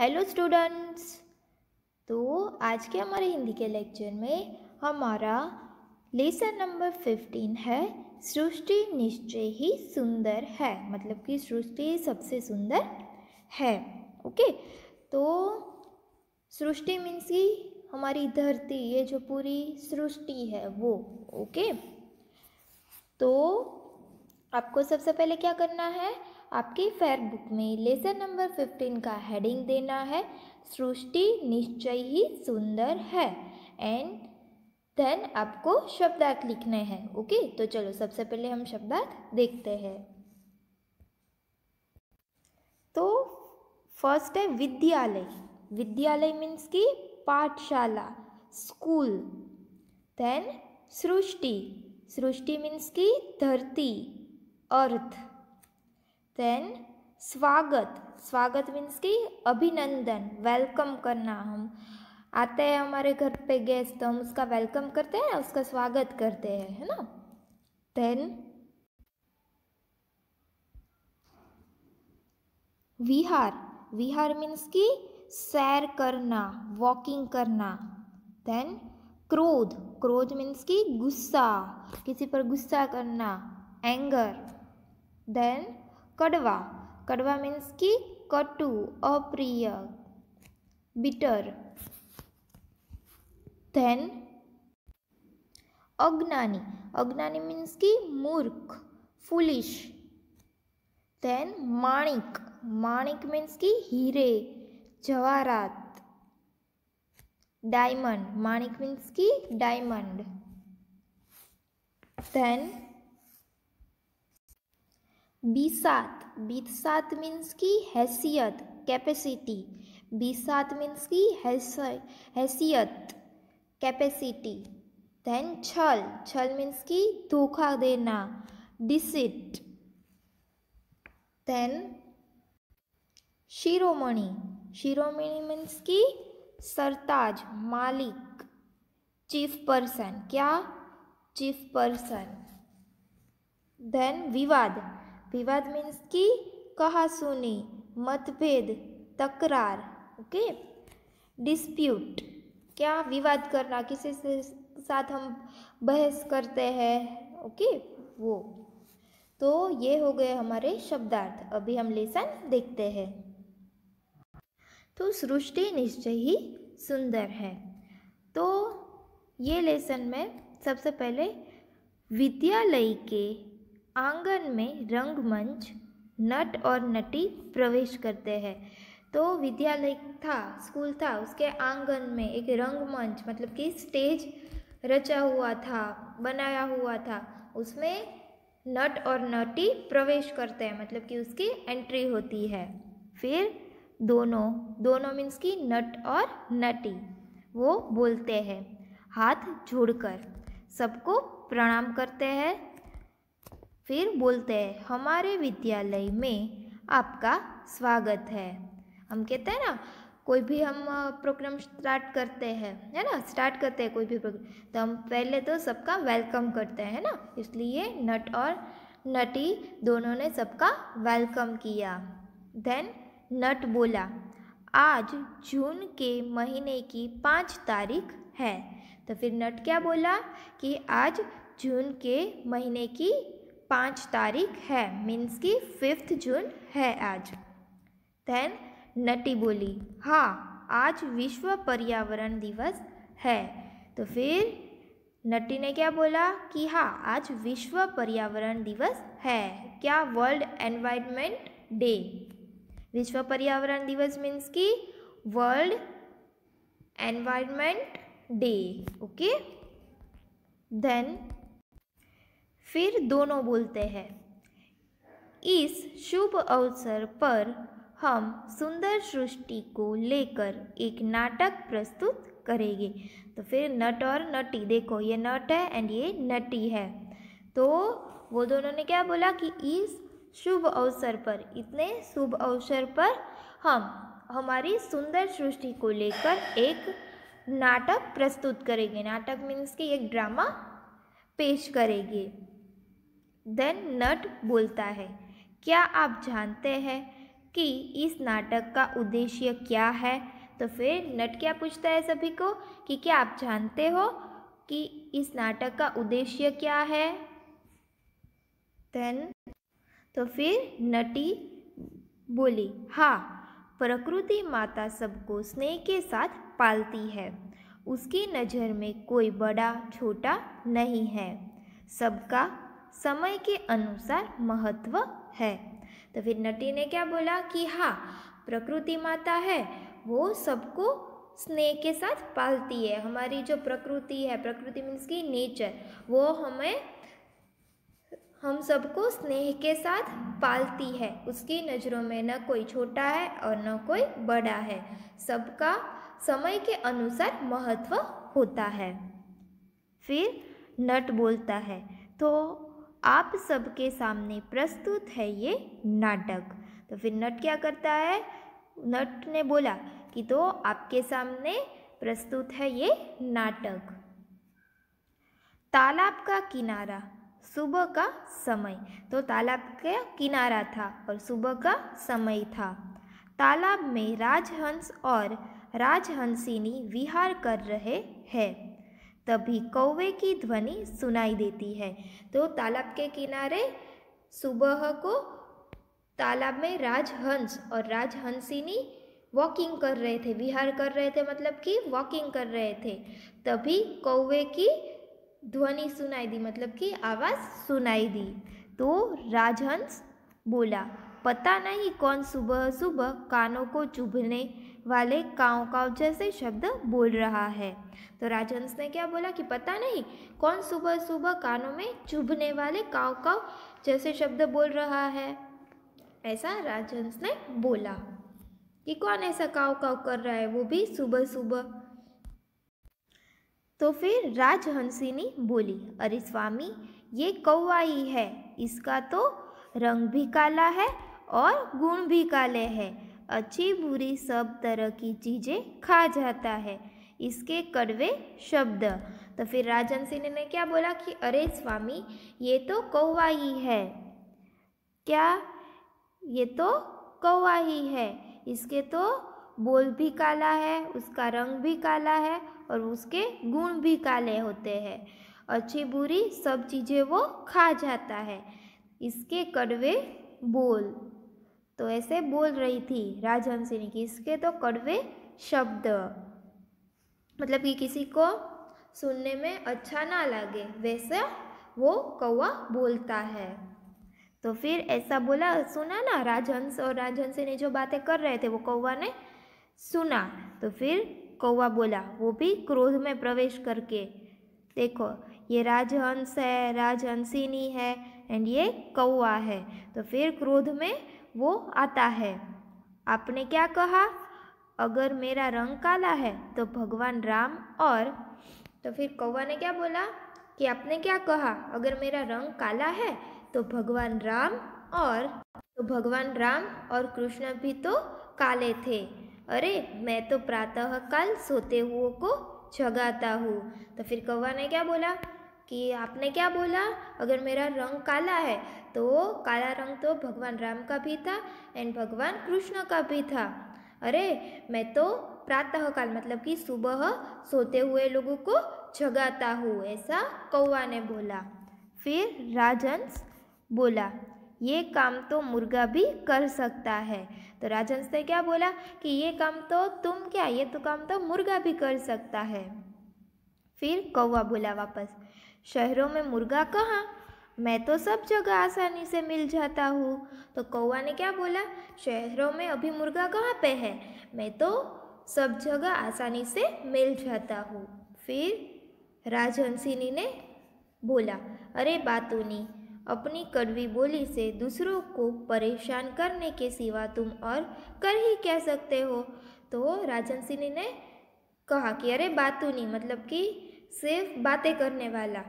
Hello students तो आज के हमारे हिंदी के लेक्चर में हमारा लेसन नंबर फिफ्टीन है, सृष्टि निश्चय ही सुंदर है मतलब कि सृष्टि सबसे सुंदर है ओके तो सृष्टि मीन्स की हमारी धरती, ये जो पूरी सृष्टि है वो ओके तो आपको सबसे पहले क्या करना है? आपकी फेयर बुक में लेसन नंबर फिफ्टीन का हेडिंग देना है। सृष्टि निश्चय ही सुंदर है। एंड देन आपको शब्दार्थ लिखने हैं, ओके? तो चलो, सबसे पहले हम शब्दार्थ देखते हैं। तो फ़र्स्ट है विद्यालय। विद्यालय मीन्स की पाठशाला स्कूल देन सृष्टि। सृष्टि मीन्स की धरती अर्थ देन स्वागत स्वागत मीन्स की अभिनंदन वेलकम करना हम आते हैं हमारे घर पे गेस्ट तो हम उसका वेलकम करते हैं उसका स्वागत करते हैं है ना देन विहार विहार मीन्स की सैर करना वॉकिंग करना. देन क्रोध क्रोध मीन्स की गुस्सा. किसी पर गुस्सा करना. एंगर देन कड़वा कड़वा मीन्स की कटु, अप्रिय बिटर देन अज्ञानी अज्ञानी मीन्स की मूर्ख फुलिश देन माणिक माणिक मीन्स की हीरे, जवाहरात. डायमंड माणिक मीन्स की डायमंड बीसात बीसात मीन्स की हैसियत कैपेसिटी बीसात मीन्स की हैसियत कैपेसिटी देन छल छल मीन्स की धोखा देना डिसिट देन शिरोमणि शिरोमणि मीन्स की सरताज, मालिक चीफ पर्सन क्या? चीफ पर्सन देन विवाद. विवाद मीन्स की कहा सुनी, मतभेद, तकरार, ओके? डिस्प्यूट क्या विवाद करना, किसी से साथ हम बहस करते हैं, ओके? वो। तो ये हो गए हमारे शब्दार्थ। अभी हम लेसन देखते हैं। तो सृष्टि निश्चय ही सुंदर है। तो ये लेसन में सबसे पहले विद्यालय के आँगन में रंगमंच, नट और नटी प्रवेश करते हैं। तो विद्यालय था, स्कूल था, उसके आँगन में एक रंगमंच मतलब कि स्टेज रचा हुआ था, बनाया हुआ था। उसमें नट और नटी प्रवेश करते हैं मतलब कि उसकी एंट्री होती है। फिर दोनों दोनों मीन्स की नट और नटी, वो बोलते हैं, हाथ जोड़कर, सबको प्रणाम करते हैं। फिर बोलते हैं, हमारे विद्यालय में आपका स्वागत है। हम कहते हैं ना, कोई भी हम प्रोग्राम स्टार्ट करते हैं, है ना? स्टार्ट करते हैं कोई भी प्रोग्राम तो हम पहले तो सबका वेलकम करते हैं ना? इसलिए नट और नटी दोनों ने सबका वेलकम किया। देन नट बोला, आज जून के महीने की पाँच तारीख है। तो फिर नट क्या बोला कि, आज जून के महीने की पाँच तारीख है। मीन्स की फिफ्थ जून है आज। देन नटी बोली हाँ आज विश्व पर्यावरण दिवस है। तो फिर नटी ने क्या बोला कि हाँ आज विश्व पर्यावरण दिवस है। क्या वर्ल्ड एनवायरमेंट डे? विश्व पर्यावरण दिवस मीन्स की world environment day, okay? Then फिर दोनों बोलते हैं। इस शुभ अवसर पर हम सुंदर सृष्टि को लेकर एक नाटक प्रस्तुत करेंगे। तो फिर नट और नटी, देखो ये नट है एंड ये नटी है। तो वो दोनों ने क्या बोला कि इस शुभ अवसर पर, इतने शुभ अवसर पर हम, हमारी सुंदर सृष्टि को लेकर एक नाटक प्रस्तुत करेंगे। नाटक मीन्स कि एक ड्रामा पेश करेंगे। देन नट बोलता है। क्या आप जानते हैं कि इस नाटक का उद्देश्य क्या है? तो फिर नट क्या पूछता है सभी को कि क्या आप जानते हो कि इस नाटक का उद्देश्य क्या है? देन तो फिर नटी बोली हाँ प्रकृति माता सबको स्नेह के साथ पालती है। उसकी नज़र में कोई बड़ा, छोटा नहीं है। सबका समय के अनुसार महत्व है। तो फिर नटी ने क्या बोला कि हाँ प्रकृति माता है, वो सबको स्नेह के साथ पालती है। हमारी जो प्रकृति है, प्रकृति मीन्स की नेचर वो हमें, हम सबको स्नेह के साथ पालती है। उसकी नज़रों में न कोई छोटा है और न कोई बड़ा है। सबका समय के अनुसार महत्व होता है। फिर नट बोलता है तो आप सबके सामने प्रस्तुत है ये नाटक। तो फिर नट क्या करता है? नट ने बोला कि तो आपके सामने प्रस्तुत है ये नाटक। तालाब का किनारा, सुबह का समय। तो तालाब का किनारा था और सुबह का समय था। तालाब में राजहंस और राजहंसिनी विहार कर रहे हैं। तभी कौवे की ध्वनि सुनाई देती है। तो तालाब के किनारे सुबह को तालाब में राजहंस और राजहंसिनी वॉकिंग कर रहे थे, विहार कर रहे थे मतलब कि वॉकिंग कर रहे थे। तभी कौवे की ध्वनि सुनाई दी मतलब कि आवाज़ सुनाई दी। तो राजहंस बोला, पता नहीं कौन सुबह सुबह कानों को चुभने वाले काव काव जैसे शब्द बोल रहा है। तो राजहंस ने क्या बोला कि पता नहीं कौन सुबह सुबह कानों में चुभने वाले काव काव जैसे शब्द बोल रहा है? ऐसा राजहंस ने बोला कि कौन ऐसा काव काव कर रहा है वो भी सुबह सुबह। तो फिर राजहंसिनी बोली, अरे स्वामी, ये कौवा ही है, इसका तो रंग भी काला है और गुण भी काले हैं। अच्छी बुरी सब तरह की चीज़ें खा जाता है। इसके कड़वे शब्द। तो फिर राजन सिंह ने क्या बोला कि, अरे स्वामी, ये तो कौवा ही है। क्या? ये तो कौवा ही है। इसके तो बोल भी काला है, उसका रंग भी काला है और उसके गुण भी काले होते हैं। अच्छी बुरी सब चीज़ें वो खा जाता है। इसके कड़वे बोल। तो ऐसे बोल रही थी राजहंसिनी की इसके तो कड़वे शब्द। मतलब कि किसी को सुनने में अच्छा ना लगे, वैसे वो कौवा बोलता है। तो फिर ऐसा बोला, सुना ना, राजहंस और राजहंसिनी जो बातें कर रहे थे वो कौवा ने सुना। तो फिर कौवा बोला, वो भी क्रोध में प्रवेश करके, देखो, ये राजहंस है, राजहंसिनी है एंड ये कौवा है। तो फिर क्रोध में वो आता है। आपने क्या कहा? अगर मेरा रंग काला है तो भगवान राम और तो फिर कौवा ने क्या बोला? कि आपने क्या कहा? अगर मेरा रंग काला है तो भगवान राम और तो भगवान राम और कृष्ण भी तो काले थे। अरे, मैं तो प्रातः काल सोते हुए को जगाता हूँ। तो फिर कौवा ने क्या बोला? कि आपने क्या बोला? अगर मेरा रंग काला है तो काला रंग तो भगवान राम का भी था एंड भगवान कृष्ण का भी था। अरे, मैं तो प्रातः काल मतलब कि सुबह सोते हुए लोगों को जगाता हूँ, ऐसा कौवा ने बोला। फिर राजंस बोला, ये काम तो मुर्गा भी कर सकता है। तो राजंस ने क्या बोला कि, ये काम तो तुम क्या, ये तो काम तो मुर्गा भी कर सकता है। फिर कौवा बोला वापस शहरों में मुर्गा कहाँ? मैं तो सब जगह आसानी से मिल जाता हूँ। तो कौवा ने क्या बोला? शहरों में अभी मुर्गा कहाँ पे है? मैं तो सब जगह आसानी से मिल जाता हूँ। फिर राजहंसिनी ने बोला, अरे बातूनी, अपनी कड़वी बोली से दूसरों को परेशान करने के सिवा तुम और कर ही कह सकते हो? तो राजन सिंह ने कहा कि, अरे बातूनी मतलब कि सिर्फ़ बातें करने वाला।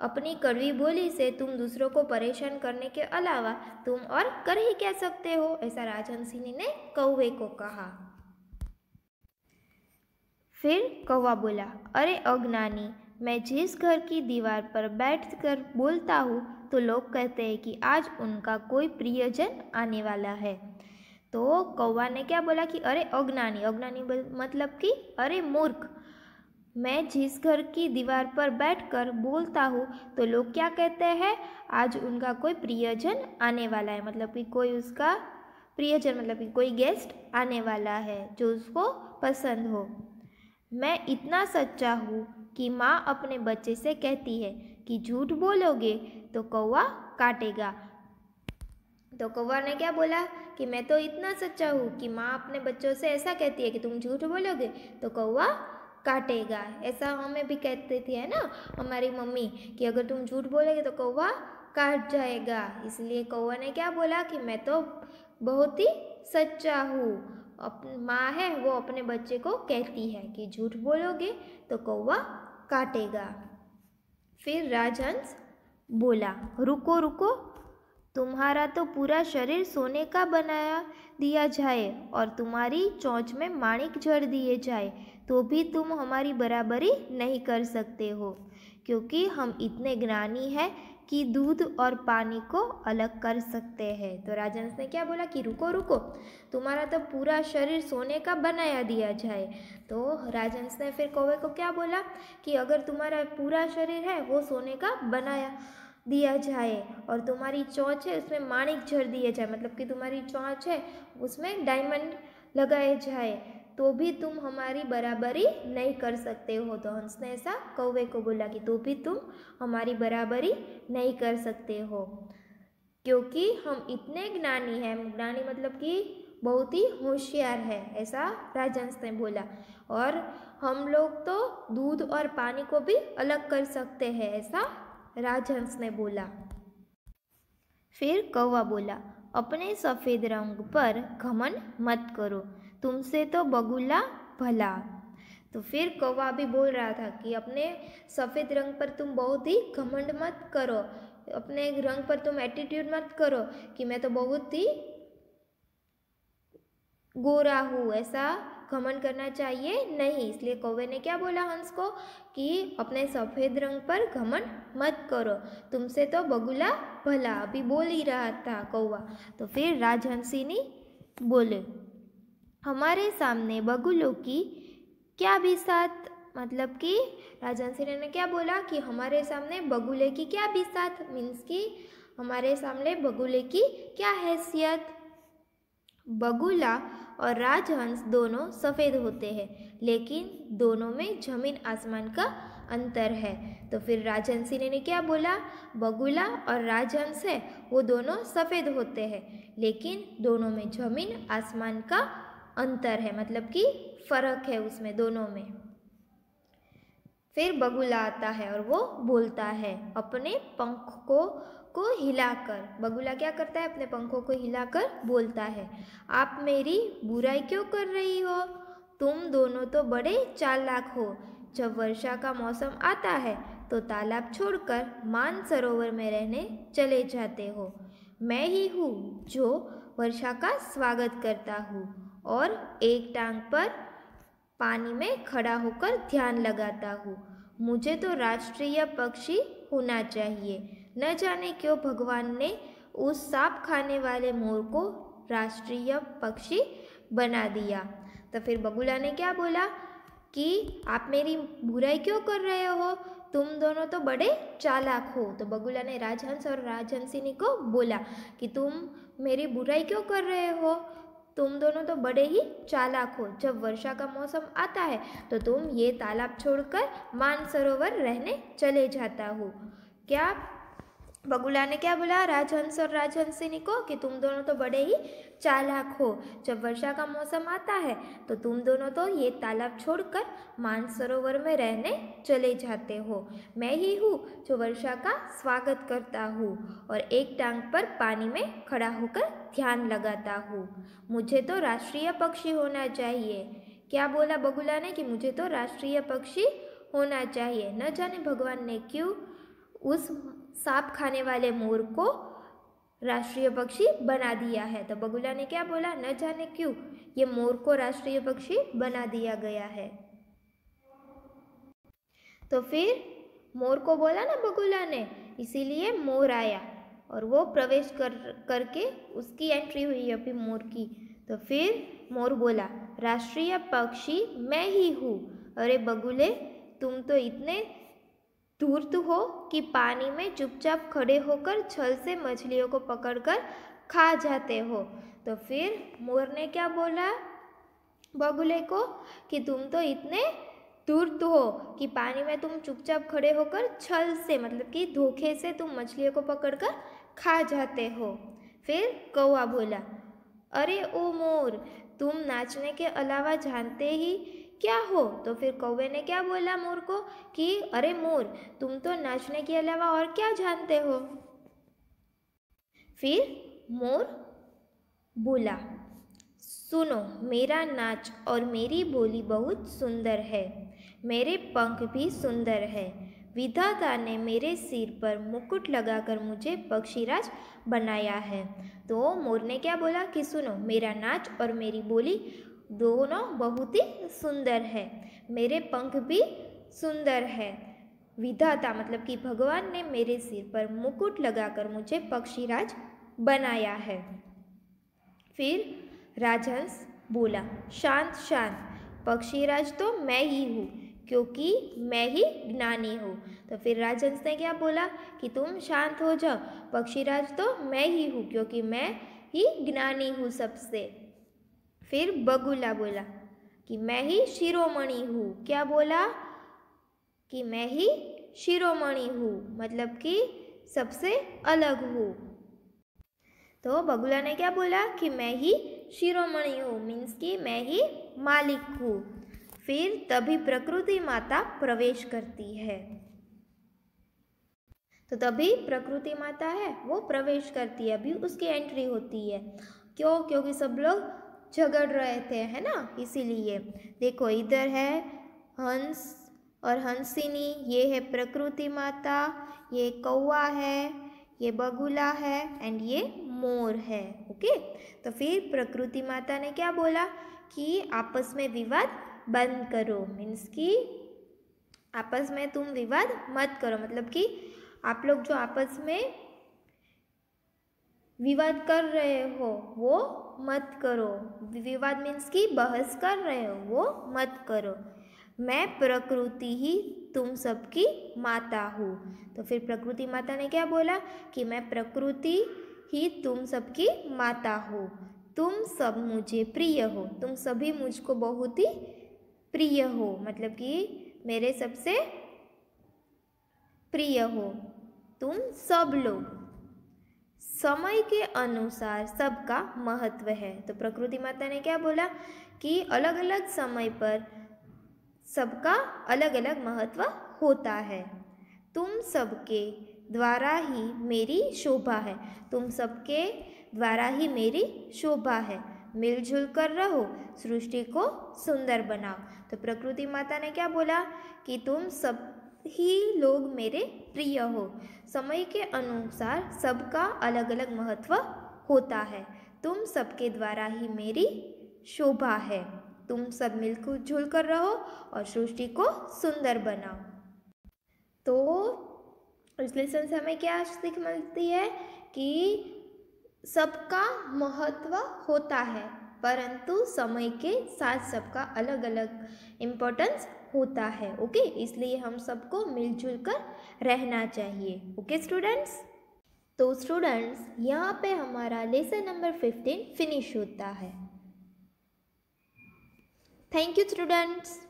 अपनी कड़वी बोली से तुम दूसरों को परेशान करने के अलावा तुम और कर ही कह सकते हो, ऐसा राजन सिंह ने कौवे को कहा। फिर कौवा बोला, अरे अज्ञानी, मैं जिस घर की दीवार पर बैठकर बोलता हूँ तो लोग कहते हैं कि आज उनका कोई प्रियजन आने वाला है। तो कौवा ने क्या बोला कि, अरे अज्ञानी अज्ञानी मतलब कि, अरे मूर्ख मैं जिस घर की दीवार पर बैठकर बोलता हूँ तो लोग क्या कहते हैं? आज उनका कोई प्रियजन आने वाला है मतलब कि कोई उसका प्रियजन मतलब कि कोई गेस्ट आने वाला है जो उसको पसंद हो। मैं इतना सच्चा हूँ कि माँ अपने बच्चे से कहती है कि झूठ बोलोगे तो कौवा काटेगा। तो कौवा ने क्या बोला? कि मैं तो इतना सच्चा हूँ कि माँ अपने बच्चों से ऐसा कहती है कि तुम झूठ बोलोगे तो कौवा काटेगा। ऐसा हमें भी कहते थे, है ना? हमारी मम्मी कि अगर तुम झूठ बोलोगे तो कौवा काट जाएगा। इसलिए कौवा ने क्या बोला कि मैं तो बहुत ही सच्चा हूँ। माँ है, वो अपने बच्चे को कहती है कि झूठ बोलोगे तो कौवा काटेगा। फिर राजहंस बोला, रुको रुको, तुम्हारा तो पूरा शरीर सोने का बनाया दिया जाए और तुम्हारी चोंच में माणिक जड़ दिए जाए। तो भी तुम हमारी बराबरी नहीं कर सकते हो, क्योंकि हम इतने ज्ञानी हैं कि दूध और पानी को अलग कर सकते हैं। तो राजंस ने क्या बोला कि रुको रुको, तुम्हारा तो पूरा शरीर सोने का बनाया दिया जाए। तो राजंस ने फिर कौवे को क्या बोला कि अगर तुम्हारा पूरा शरीर है, वो सोने का बनाया दिया जाए और तुम्हारी चौंच है, उसमें माणिक झर दिए जाए मतलब कि तुम्हारी चौंच है, उसमें डायमंड लगाए जाए। तो भी तुम हमारी बराबरी नहीं कर सकते हो तो हंस ने ऐसा कौवे को बोला कि तो भी तुम हमारी बराबरी नहीं कर सकते हो, क्योंकि हम इतने ज्ञानी हैं। ज्ञानी मतलब कि बहुत ही होशियार है, ऐसा राजहंस ने बोला। और हम लोग तो दूध और पानी को भी अलग कर सकते हैं, ऐसा राजहंस ने बोला। फिर कौवा बोला, अपने सफ़ेद रंग पर घमन मत करो। तुमसे तो बगुला भला। तो फिर कौवा भी बोल रहा था कि अपने सफ़ेद रंग पर तुम बहुत ही घमंड मत करो। अपने रंग पर तुम एटीट्यूड मत करो कि मैं तो बहुत ही गोरा हूँ, ऐसा घमंड करना चाहिए नहीं। इसलिए कौवे ने क्या बोला हंस को कि अपने सफ़ेद रंग पर घमंड मत करो। तुमसे तो बगुला भला, अभी बोल ही रहा था कौवा। तो फिर राजहंसिनी बोले हमारे सामने बगुलों की क्या भी साथ मतलब कि राजहंसिनी ने क्या बोला कि हमारे सामने बगुले की क्या भी साथ मीन्स कि हमारे सामने बगुले की क्या हैसियत? बगुला और राजहंस दोनों सफ़ेद होते हैं, लेकिन दोनों में ज़मीन आसमान का अंतर है। तो फिर राजहंसी ने क्या बोला? बगुला और राजहंस है, वो दोनों सफ़ेद होते हैं, लेकिन दोनों में ज़मीन आसमान का अंतर है मतलब कि फ़र्क है उसमें, दोनों में। फिर बगुला आता है और वो बोलता है अपने पंख को को हिलाकर। बगुला क्या करता है? अपने पंखों को हिलाकर बोलता है, आप मेरी बुराई क्यों कर रही हो? तुम दोनों तो बड़े चालाक हो। जब वर्षा का मौसम आता है तो तालाब छोड़कर मान सरोवर में रहने चले जाते हो। मैं ही हूँ जो वर्षा का स्वागत करता हूँ। और एक टांग पर पानी में खड़ा होकर ध्यान लगाता हूँ। मुझे तो राष्ट्रीय पक्षी होना चाहिए। न जाने क्यों भगवान ने उस सांप खाने वाले मोर को राष्ट्रीय पक्षी बना दिया। तो फिर बगुला ने क्या बोला कि, आप मेरी बुराई क्यों कर रहे हो? तुम दोनों तो बड़े चालाक हो। तो बगुला ने राजहंस और राजहंसिनी को बोला कि, तुम मेरी बुराई क्यों कर रहे हो? तुम दोनों तो बड़े ही चालाक हो। जब वर्षा का मौसम आता है तो तुम ये तालाब छोड़कर मानसरोवर रहने चले जाता हो। क्या बगुला ने क्या बोला? राजहंस और राजहंसिनी को कि तुम दोनों तो बड़े ही चालाक हो। जब वर्षा का मौसम आता है तो तुम दोनों तो ये तालाब छोड़कर मानसरोवर में रहने चले जाते हो। मैं ही हूँ जो वर्षा का स्वागत करता हूँ और एक टांग पर पानी में खड़ा होकर ध्यान लगाता हूँ। मुझे तो राष्ट्रीय पक्षी होना चाहिए। क्या बोला बगुला ने कि मुझे तो राष्ट्रीय पक्षी होना चाहिए? न जाने भगवान ने क्यों उस सांप खाने वाले मोर को राष्ट्रीय पक्षी बना दिया है। तो बगुला ने क्या बोला? न जाने क्यों ये मोर को राष्ट्रीय पक्षी बना दिया गया है। तो फिर मोर को बोला ना बगुला ने, इसीलिए मोर आया और वो प्रवेश कर, करके उसकी एंट्री हुई अभी मोर की। तो फिर मोर बोला, राष्ट्रीय पक्षी मैं ही हूँ। अरे बगुले, तुम तो इतने धूर्त हो कि पानी में चुपचाप खड़े होकर छल से मछलियों को पकड़कर खा जाते हो। तो फिर मोर ने क्या बोला? बगुले को कि तुम तो इतने धूर्त हो कि पानी में तुम चुपचाप खड़े होकर छल से मतलब कि धोखे से तुम मछलियों को पकड़कर खा जाते हो। फिर कौआ बोला, अरे ओ मोर, तुम नाचने के अलावा जानते ही क्या हो? तो फिर कौवे ने क्या बोला मोर को कि, अरे मोर, तुम तो नाचने के अलावा और क्या जानते हो? फिर मोर बोला, सुनो, मेरा नाच और मेरी बोली बहुत सुंदर है। मेरे पंख भी सुंदर है। विधाता ने मेरे सिर पर मुकुट लगाकर मुझे पक्षीराज बनाया है। तो मोर ने क्या बोला कि, सुनो, मेरा नाच और मेरी बोली दोनों बहुत ही सुंदर है। मेरे पंख भी सुंदर है। विधाता मतलब कि भगवान ने मेरे सिर पर मुकुट लगाकर मुझे पक्षीराज बनाया है। फिर राजहंस बोला, शांत शांत, पक्षीराज तो मैं ही हूँ, क्योंकि मैं ही ज्ञानी हूँ। तो फिर राजहंस ने क्या बोला कि, तुम शांत हो जाओ, पक्षीराज तो मैं ही हूँ, क्योंकि मैं ही ज्ञानी हूँ सबसे। फिर बगुला बोला कि मैं ही शिरोमणि हूँ। क्या बोला? कि मैं ही शिरोमणि हूँ मतलब कि सबसे अलग हूँ। तो बगुला ने क्या बोला? कि मैं ही शिरोमणि हूँ मीन्स कि मैं ही मालिक हूँ। फिर तभी प्रकृति माता प्रवेश करती है। तो तभी प्रकृति माता है, वो प्रवेश करती है। अभी उसकी एंट्री होती है। क्यों? क्योंकि सब लोग झगड़ रहे थे, है ना? इसीलिए। देखो, इधर है हंस और हंसिनी, ये है प्रकृति माता, ये कौआ है, ये बगुला है एंड ये मोर है ओके तो फिर प्रकृति माता ने क्या बोला कि आपस में विवाद बंद करो। मीन्स कि आपस में तुम विवाद मत करो। मतलब कि आप लोग जो आपस में विवाद कर रहे हो, वो मत करो। विवाद मीन्स की बहस कर रहे हो, वो मत करो। मैं प्रकृति ही तुम सबकी माता हूँ। तो फिर प्रकृति माता ने क्या बोला? कि मैं प्रकृति ही तुम सबकी माता हो। तुम सब मुझे प्रिय हो। तुम सभी मुझको बहुत ही प्रिय हो। मतलब कि मेरे सबसे प्रिय हो। तुम सब लोग। समय के अनुसार सबका महत्व है। तो प्रकृति माता ने क्या बोला कि अलग अलग समय पर सबका अलग अलग महत्व होता है। तुम सबके द्वारा ही मेरी शोभा है। तुम सबके द्वारा ही मेरी शोभा है। मिलजुल कर रहो, सृष्टि को सुंदर बनाओ। तो प्रकृति माता ने क्या बोला कि तुम सब ही लोग मेरे प्रिय हो। समय के अनुसार सबका अलग अलग महत्व होता है। तुम सबके द्वारा ही मेरी शोभा है। तुम सब मिलकर जुल कर रहो और सृष्टि को सुंदर बनाओ। तो इस लेसन से हमें क्या सीख मिलती है कि सबका महत्व होता है, परंतु समय के साथ सबका अलग अलग इम्पोर्टेंस होता है, ओके? इसलिए हम सबको मिलजुल कर रहना चाहिए, ओके स्टूडेंट्स? तो स्टूडेंट्स, यहाँ पे हमारा लेसन नंबर फिफ्टीन फिनिश होता है। Thank you students.